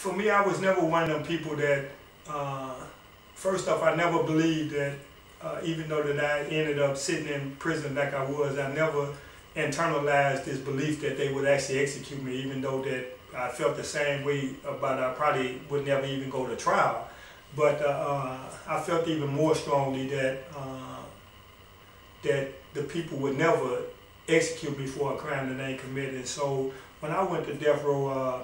for me, I was never one of them people that, uh, first off, I never believed that, uh, even though that I ended up sitting in prison like I was, I never internalized this belief that they would actually execute me, even though that I felt the same way about I probably would never even go to trial. But uh, uh I felt even more strongly that uh, that the people would never execute me for a crime that they committed. So when I went to death row, uh,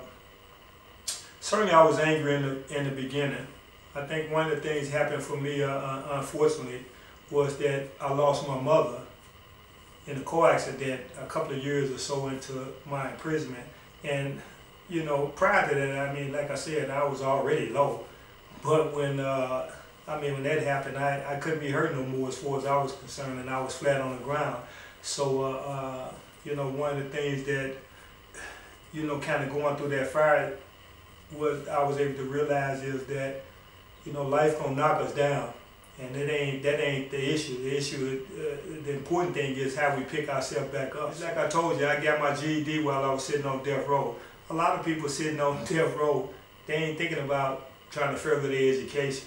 certainly I was angry in the in the beginning. I think one of the things happened for me, uh, uh, unfortunately, was that I lost my mother in a car accident a couple of years or so into my imprisonment. And, you know, prior to that, I mean, like I said, I was already low. But when, uh, I mean, when that happened, I, I couldn't be hurt no more as far as I was concerned, and I was flat on the ground. So, uh, uh, you know, one of the things that, you know, kind of going through that fire what I was able to realize is that, you know, life gonna knock us down. And that ain't that ain't the issue. The issue, uh, the important thing is how we pick ourselves back up. Like I told you, I got my GED while I was sitting on death row. A lot of people sitting on death row, they ain't thinking about trying to further their education.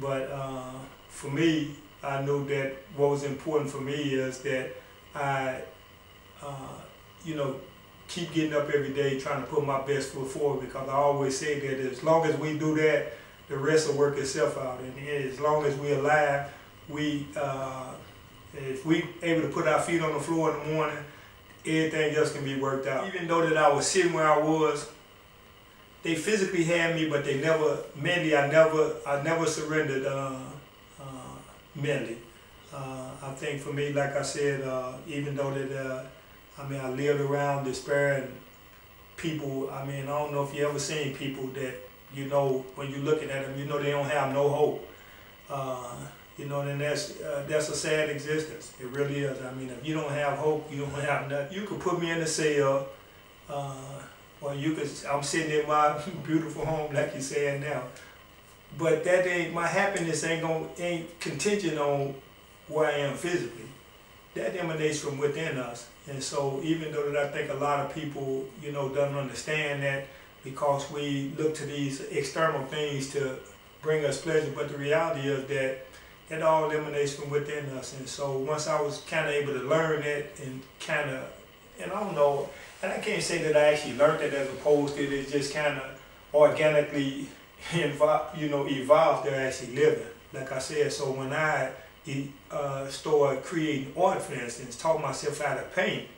But uh, for me, I knew that what was important for me is that I, uh, you know, keep getting up every day trying to put my best foot forward because I always say that as long as we do that, the rest will work itself out. And as long as we're alive, we, uh, if we able to put our feet on the floor in the morning, everything else can be worked out. Even though that I was sitting where I was, they physically had me, but they never, mentally, I never, I never surrendered uh, uh, mentally. Uh, I think for me, like I said, uh, even though that uh, I mean, I lived around despair and people, I mean, I don't know if you ever seen people that, you know, when you're looking at them, you know they don't have no hope. Uh, you know, then that's uh, that's a sad existence. It really is. I mean, if you don't have hope, you don't have nothing. You could put me in a cell, uh, or you could. I'm sitting in my beautiful home, like you're saying now. But that ain't my happiness. Ain't gonna ain't contingent on where I am physically that emanates from within us. And so even though that I think a lot of people, you know, don't understand that because we look to these external things to bring us pleasure, but the reality is that it all emanates from within us. And so once I was kind of able to learn it and kind of, and I don't know, and I can't say that I actually learned it as opposed to it just kind of organically, you know, evolved to actually living. Like I said, so when I he uh, started creating art, for instance, taught myself how to paint,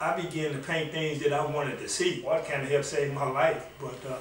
I began to paint things that I wanted to see. Art kind of helped save my life, but uh,